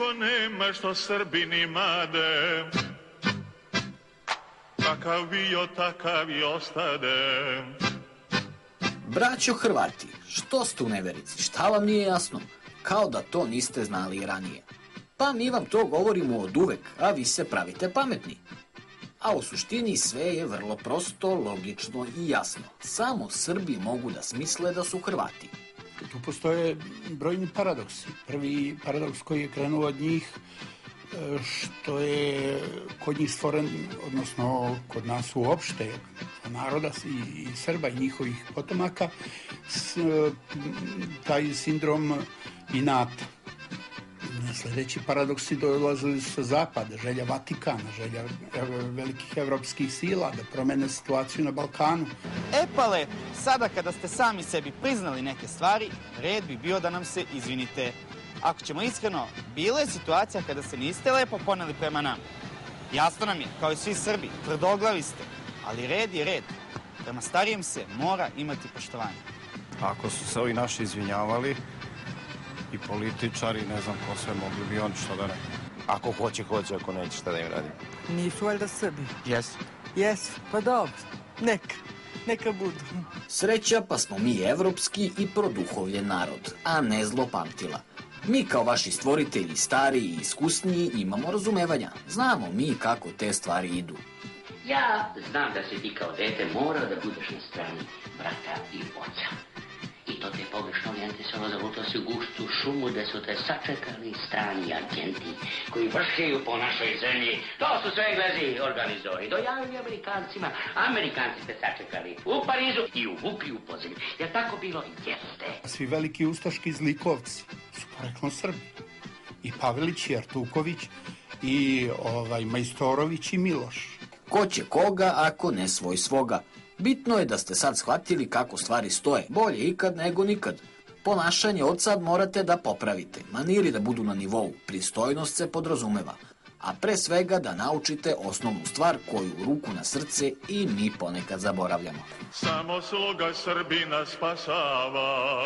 niko nema što Srbini made. Takav bio, takav i ostade. Braćo Hrvati, što ste u neverici? Šta vam nije jasno? Kao da to niste znali ranije. Pa mi vam to govorimo od uvek, a vi se pravite pametni. A u suštini sve je vrlo prosto, logično i jasno. Samo Srbi mogu da smisle da su Hrvati. Tu postoje brojni paradoksi. Prvi paradoks koji je krenuo od njih e, što je kod njih stvoren, odnosno kod nas uopšte, naroda i, Srba i njihovih potomaka, s, taj sindrom inata. Sledeći paradoksi dolazili su sa zapada, želja Vatikana, želja velikih evropskih sila da promene situaciju na Balkanu. E pa lepo, sada kada ste sami sebi priznali neke stvari, red bi bio da nam se izvinite. Ako ćemo iskreno, bila je situacija kada se niste lepo poneli prema nama. Jasno nam je, kao i svi Srbi, tvrdoglavi ste, ali red je red. Prema starijem se mora imati poštovanje. Ako su se ovi naši izvinjavali, i političari, ne znam ko sve mogli bi oni što da ne. Ako hoće, hoće, ako neće, šta da im radi? Nisu valjda Srbi. Jesu. Jesu, pa dobro, neka, neka budu. Sreća pa smo mi evropski i produhovljen narod, a ne zlopamtila. Mi kao vaši stvoritelji, stari i iskusniji, imamo razumevanja. Znamo mi kako te stvari idu. Ja znam da si ti kao dete morao da budeš na strani brata i oca. I to te pogrešno orijentisalo zavutao si u guštu šumu gde su te sačekali strani agenti koji vršaju po našoj zemlji. To su sve Englezi organizovali. Dojavili Amerikancima. Amerikanci te sačekali u Parizu i uvukli u pozemlju. Jer tako bilo? Jeste. Svi veliki ustaški zlikovci su poreklom Srbi. I Pavelić i Artuković i ovaj, Majstorović i Miloš. Ko će koga ako ne svoj svoga? Bitno je da ste sad shvatili kako stvari stoje, bolje ikad nego nikad. Ponašanje od sad morate da popravite, maniri da budu na nivou, pristojnost se podrazumeva, a pre svega da naučite osnovnu stvar koju ruku na srce i mi ponekad zaboravljamo. Samo sloga Srbina spasava.